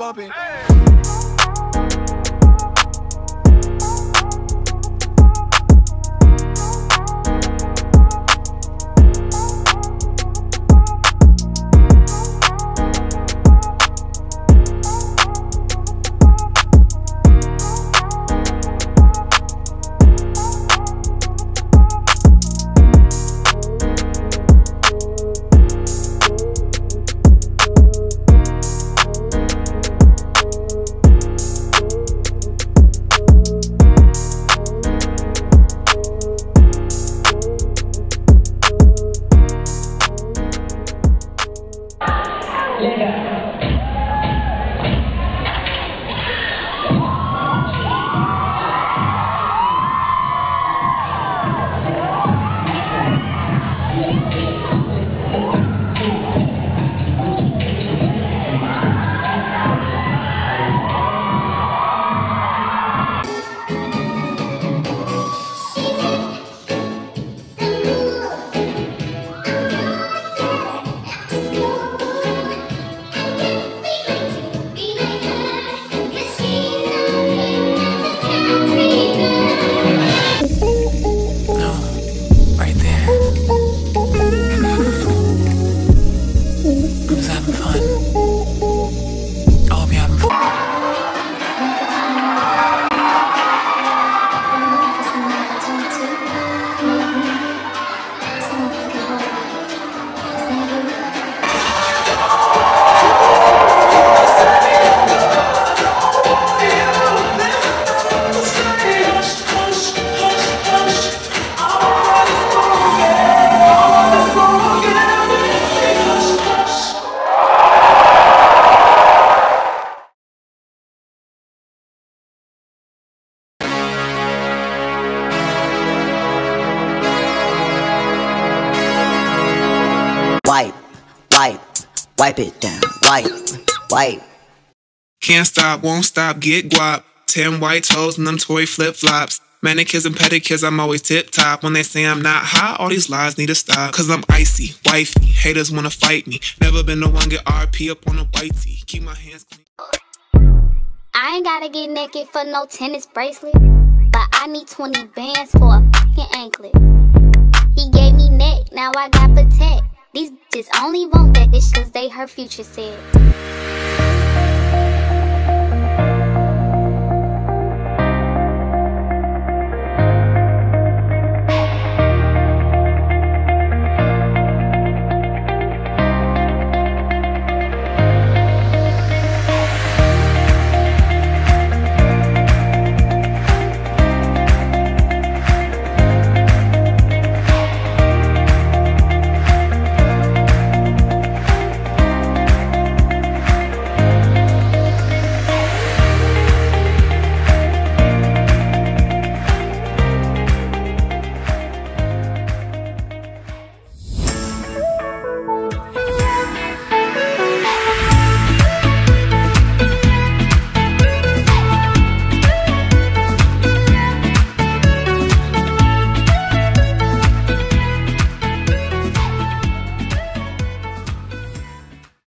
bumping. right Wipe it down. Wipe, wipe. Can't stop, won't stop, get guap. Ten white toes and them toy flip flops. Manicures and pedicures, I'm always tip top. When they say I'm not hot, all these lies need to stop. Cause I'm icy, wifey. Haters wanna fight me. Never been the one get RP up on a white tee. Keep my hands clean. I ain't gotta get naked for no tennis bracelet. But I need 20 bands for a fucking anklet. He gave me neck, now I got protect. These bitches only want that bitch cause they her future said.